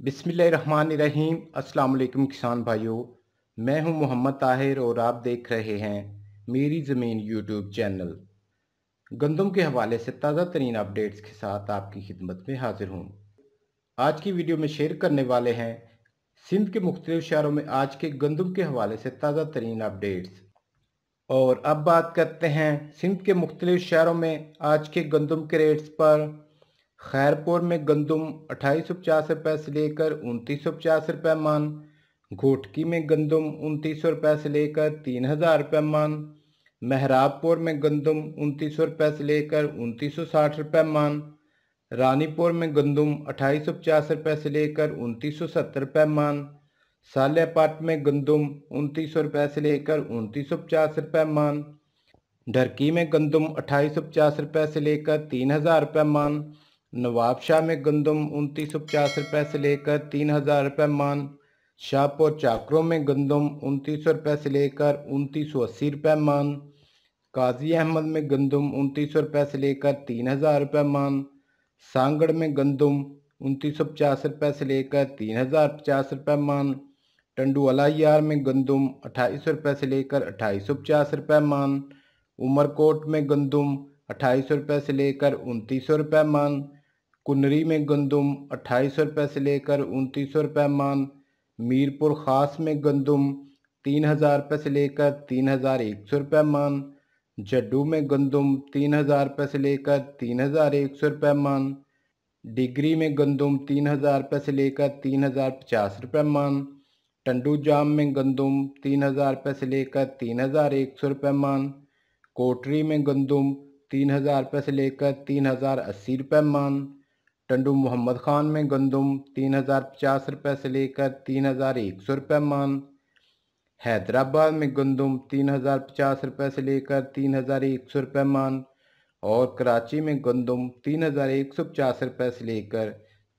बिसमीम अस्सलाम किसान भाइयों। मैं हूँ मोहम्मद ताहिर और आप देख रहे हैं मेरी ज़मीन यूट्यूब चैनल। गंदम के हवाले से ताज़ा तरीन अपडेट्स के साथ आपकी खिदमत में हाजिर हूँ। आज की वीडियो में शेयर करने वाले हैं सिंध के मुख्तलिफ़ शहरों में आज के गंदम के हवाले से ताज़ा तरीन अपडेट्स। और अब बात करते हैं सिंध के मुख्तलिफ़ शहरों में आज के गंदम के रेट्स पर। खैरपुर में गंदम अट्ठाईस सौ पचास रुपये से लेकर उनतीस सौ पचास रुपये मान, घोटकी में गंदम उनतीस सौ रुपये से लेकर तीन हज़ार रुपये मान, महराबपुर में गंदम उनतीस सौ रुपये से लेकर उनतीस सौ साठ रुपये मान, रानीपुर में गंदम अट्ठाईस सौ पचास रुपये से लेकर उनतीस सौ सत्तर रुपये मान, सालेपाट में गंदम उनतीस सौ रुपये से लेकर उनतीस सौ पचास रुपये मान ढरकी में गंदम अट्ठाईस सौ पचास रुपये से लेकर तीन हज़ार रुपये मान नवाबशाह में गंदम उनतीस सौ पचास रुपये से लेकर तीन हज़ार रुपये मान शाहपुर चाकरों में गंदम उनतीस सौ रुपये से लेकर उनतीस सौ अस्सी रुपये मान, काजी अहमद में गंदम उनतीस सौ रुपये से लेकर तीन हज़ार रुपये मान, सांगड़ में गंदम उनतीस सौ पचास रुपये से लेकर तीन हज़ार पचास रुपये मान टंडू यार में गंदम अट्ठाईस सौ रुपये से लेकर अट्ठाईस सौ पचास रुपये मान, उमरकोट में गंदम अट्ठाईस सौ रुपये से लेकर उनतीस सौ रुपये मान कुनरी में गंदम अट्ठाईस सौ रुपये से लेकर उनतीस सौ रुपये मान मीरपुर ख़ास में गंदम तीन हज़ार रुपये से लेकर तीन हज़ार एक सौ रुपये मान जड्डू में गंदम तीन हज़ार रुपये से लेकर तीन हज़ार एक सौ रुपये मान डिग्री में गंदम तीन हज़ार रुपये से लेकर तीन हज़ार पचास रुपये मान टंडू जाम में गंदम तीन हज़ार रुपये से लेकर तीन हज़ार एक सौ रुपये मान कोटरी में गंदम तीन हज़ार रुपये से लेकर तीन हज़ार अस्सी रुपये मान टंडू मोहम्मद ख़ान में गंदम, तीन हज़ार पचास रुपये से लेकर तीन हज़ार एक सौ रुपये मान हैदराबाद में गंदम, तीन हज़ार पचास रुपये से लेकर तीन हज़ार एक सौ रुपये मान और कराची में गंदम, तीन हज़ार एक सौ पचास रुपये से लेकर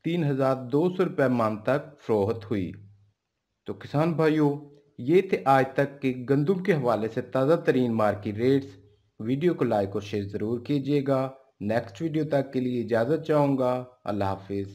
तीन हज़ार दो सौ रुपये मान तक फ़रोहत हुई। तो किसान भाइयों, ये थे आज तक के गंदम के हवाले से ताज़ा तरीन मार्केट रेट्स। वीडियो को लाइक और शेयर ज़रूर कीजिएगा। नेक्स्ट वीडियो तक के लिए इजाज़त चाहूँगा। अल्लाह हाफिज़।